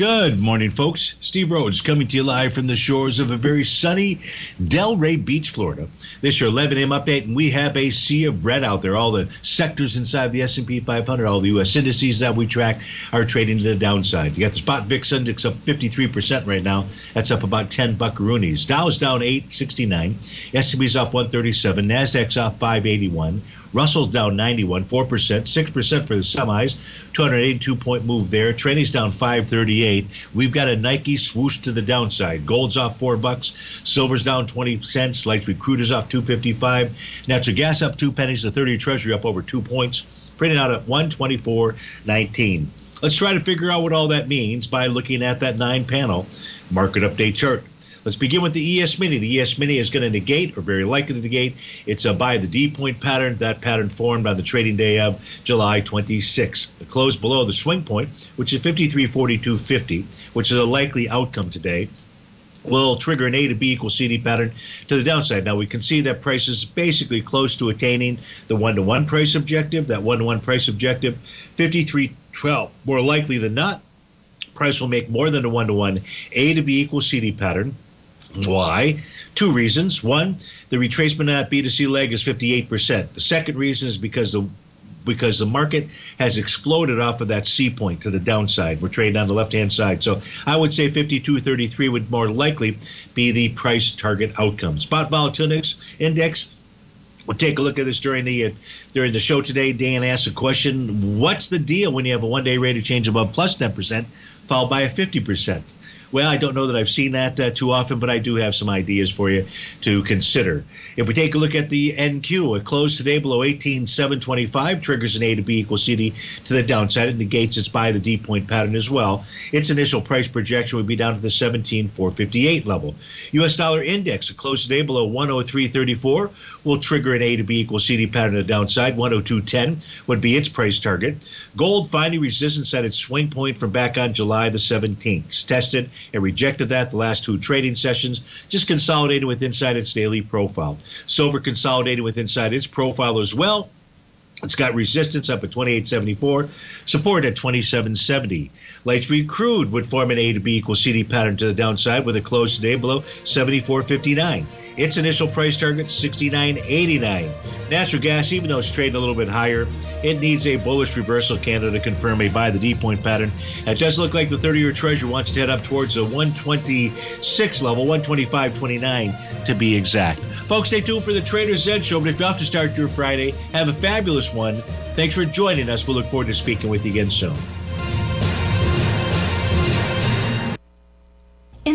Good morning, folks. Steve Rhodes coming to you live from the shores of a very sunny Delray Beach, Florida. This is your 11 a.m. update, and we have a sea of red out there. All the sectors inside the S&P 500, all the U.S. indices that we track are trading to the downside. You got the spot VIX index up 53% right now. That's up about 10 buckaroonies. Dow's down 869. S&P's off 137. Nasdaq's off 581. Russell's down 91, 4%, 6% for the semis, 282 point move there. Trading's down 538. We've got a Nike swoosh to the downside. Gold's off four bucks, silver's down 20 cents, light sweet crude is off 255. Natural gas up two pennies, the 30 Treasury up over two points, printing out at 124.19. Let's try to figure out what all that means by looking at that nine panel market update chart. Let's begin with the ES Mini. The ES Mini is going to negate, or very likely to negate, it's a buy the D point pattern. That pattern formed on the trading day of July 26. It closed below the swing point, which is 53.42.50, which is a likely outcome today will trigger an A to B equals CD pattern to the downside. Now we can see that price is basically close to attaining the one to one price objective. That one to one price objective, 53.12. More likely than not, price will make more than a one to one A to B equals CD pattern. Why? Two reasons. One, the retracement at B to C leg is 58%. The second reason is because the because the market has exploded off of that C point to the downside. We're trading on the left hand side. So I would say 52.33 would more likely be the price target outcome. Spot volatility index. We'll take a look at this during the uh, during the show today. Dan asked a question: What's the deal when you have a one day rate of change above plus plus 10 percent, followed by a 50 percent? Well, I don't know that I've seen that uh, too often, but I do have some ideas for you to consider. If we take a look at the NQ, it closed today below 18,725, triggers an A to B equals CD to the downside. It negates its buy the D point pattern as well. Its initial price projection would be down to the 17,458 level. U.S. dollar index, it closed today below 103.34, will trigger an A to B equals CD pattern to the downside. 102.10 would be its price target. Gold finding resistance at its swing point from back on July the 17th. It's tested and rejected that the last two trading sessions, just consolidated with inside its daily profile. Silver consolidated with inside its profile as well. It's got resistance up at 2874, support at 2770. Light sweet crude would form an A to B equal CD pattern to the downside with a close today below 74.59. Its initial price target 69.89. Natural gas, even though it's trading a little bit higher, it needs a bullish reversal candle to confirm a buy the D point pattern. It does look like the 30-year Treasury wants to head up towards the 126 level, 125.29 to be exact. Folks, stay tuned for the Trader's Edge show. But if you have to start your Friday, have a fabulous one. Thanks for joining us. We'll look forward to speaking with you again soon.